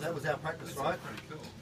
that was our practice, right? Pretty cool.